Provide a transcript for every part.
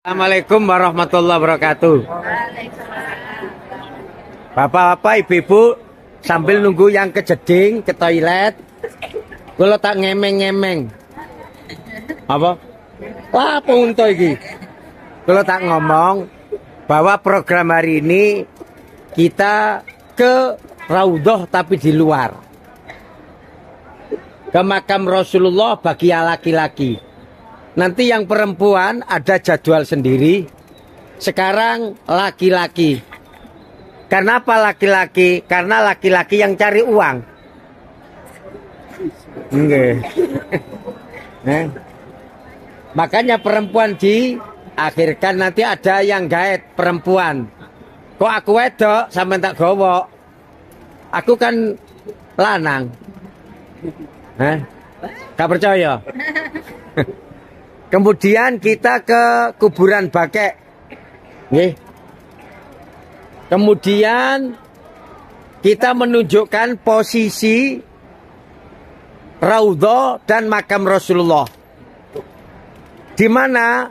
Assalamualaikum warahmatullahi wabarakatuh. Bapak-bapak, ibu-ibu, sambil nunggu yang kejeding ke toilet, kalau tak ngemeng-ngemeng. Apa? Wah, apa untuk ini? Kalau tak ngomong bahwa program hari ini kita ke Raudhah tapi di luar. Ke makam Rasulullah bagi laki-laki. Nanti yang perempuan ada jadwal sendiri. Sekarang laki-laki. Karena apa laki-laki? Karena laki-laki yang cari uang. Enggak. eh? Makanya perempuan diakhirkan nanti ada yang gaet perempuan. Kok aku wedok sampai tak gowo? Aku kan lanang. Eh? Gak percaya? Kemudian kita ke kuburan Bakek. Nih. Kemudian kita menunjukkan posisi Raudhah dan makam Rasulullah. Di mana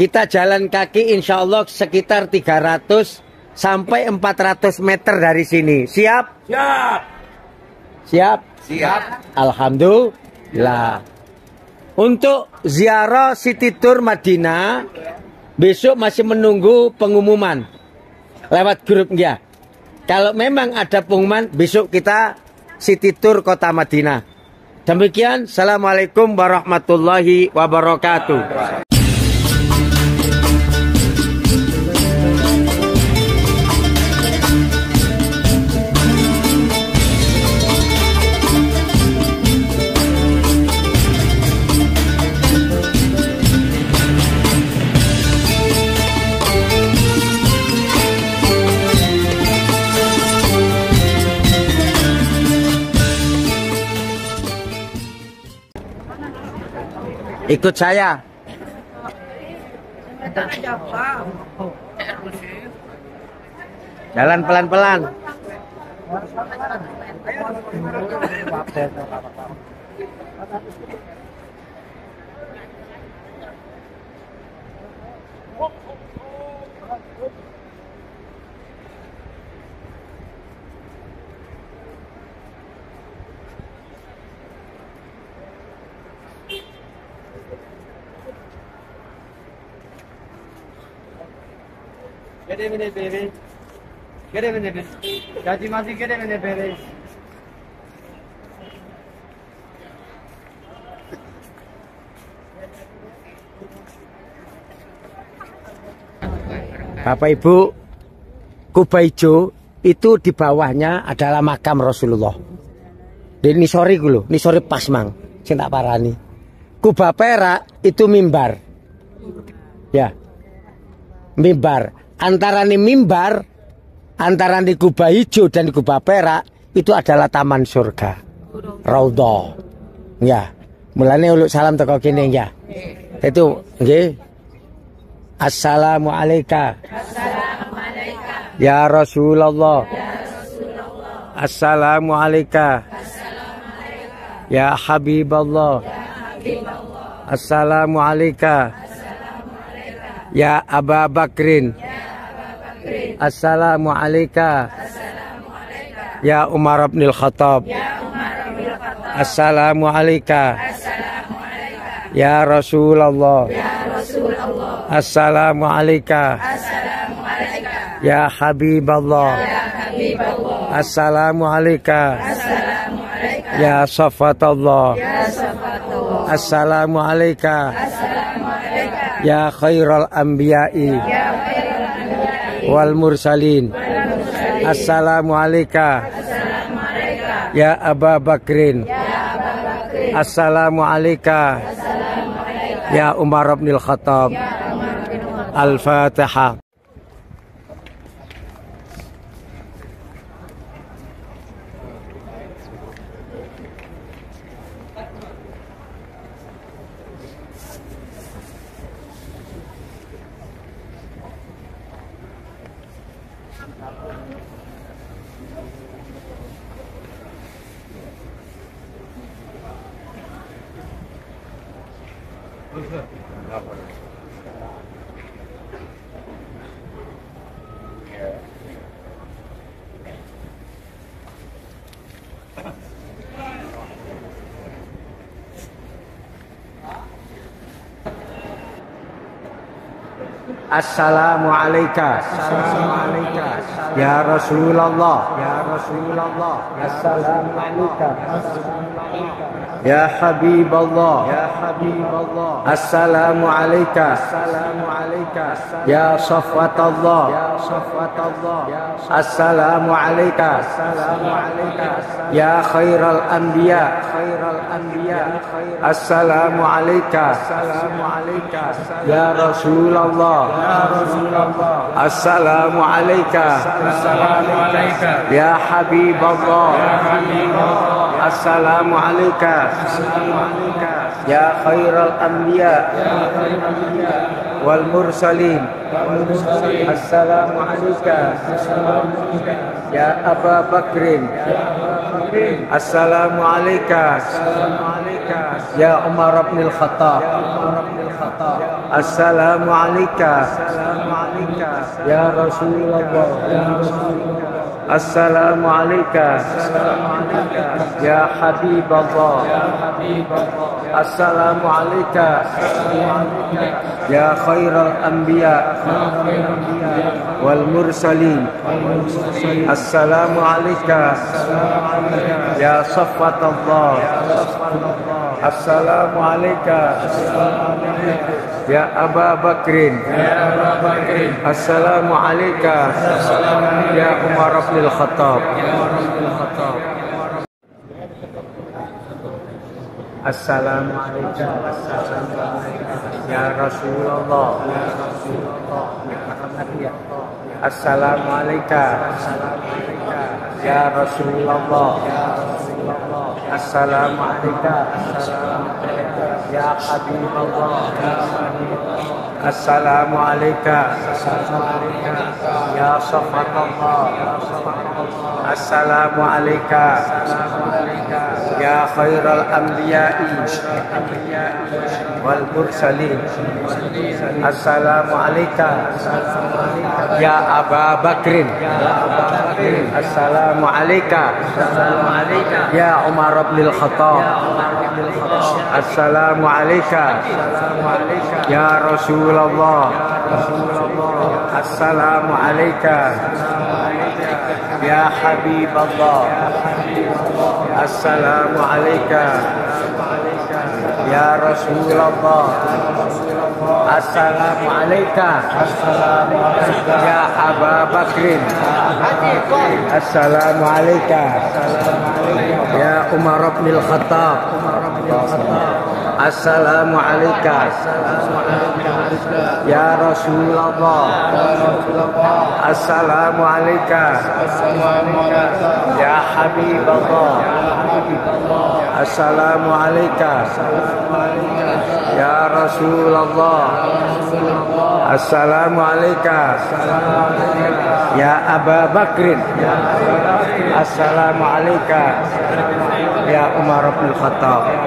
kita jalan kaki insya Allah sekitar 300 sampai 400 meter dari sini. Siap? Siap. Siap? Siap. Alhamdulillah. Untuk ziarah City Tour Madinah besok masih menunggu pengumuman lewat grup ya. Kalau memang ada pengumuman besok kita City Tour Kota Madinah. Demikian, Assalamualaikum warahmatullahi wabarakatuh. Ikut saya. Jalan pelan-pelan. Get in it, baby. Get it. Chachi Masi, get. Bapak Ibu, Kuba itu di bawahnya adalah makam Rasulullah. Di nisori gue nisori pasmang, sing tak parani. Kuba perak itu mimbar. Ya. Mimbar. Antara nih mimbar, antara nih kuba hijau dan kuba perak itu adalah taman surga. Raudhah. Ya. Mulane uluk salam teko kene ya. Itu nggih. Assalamualaikum. Ya Rasulullah. Assalamualaikum. Ya Habiballah. Assalamualaikum. Ya Aba Bakrin. Assalamualaikum. Ya Umar bin Khattab. Assalamualaikum. Ya Rasulullah. Assalamualaikum. Ya Habiballah. Assalamualaikum. Ya Safatallah. Assalamualaikum. Ya khairal anbiya'i wal mursalin. Assalamualaikum. Ya Aba Bakrin. Assalamualaikum. Ya Umar bin Khattab. Al-Fatihah. 不是，你那不。Assalamu alayka Assalamu alayka Ya Rasulullah Ya Rasulullah Assalamu alayka Ya Habib Allah Ya Habib Allah Assalamu alayka Assalamu alayka Ya Safwat Allah Ya Safwat Allah Assalamu alayka Assalamu alayka Ya khairal anbiya. Khairal anbiya Assalamu alayka Assalamu alayka Ya Rasulullah Ya Rasulullah. Assalamu alayka Assalamu alayka Ya Habib Allah Ya Habib Allah Assalamu alayka Ya khairal anbiya. Wal mursalin. Assalamu alayka Ya Aba Bakrin. Assalamu alayka Ya Umar bin Khattab. Assalamu alayka Ya Rasulullah. Assalamu alayka Ya Habib Allah Assalamu alayka Ya khairal anbiya. Wal mursalin. Assalamu alayka Ya safwat Allah Assalamu alayka Ya Aba Bakrin. Assalamu alayka Ya Umar bin Khattab Assalamu alayka Ya Rasulullah. Ya Rasulullah. Assalamu alayka Ya Habib Allah Assalamu alayka Ya Safat Allah Assalamu Ya khairal anbiya'i wal mursalin. Assalamu Ya Aba Bakrin. Assalamu Ya Umar bin Khattab. Assalamu alayka Ya Rasulullah Assalamu alayka. Ya Habib Allah Assalamu alayka. Ya Rasulullah. Assalamu alayka. Ya Aba Bakrin Assalamu alayka. Ya Umar bin Khattab Assalamu alayka Ya Rasulullah. Assalamu alayka Ya Habib Allah Assalamu alayka Ya Rasulullah. Assalamu alayka Ya Aba Bakrin. Assalamu alayka Ya Umar bin Khattab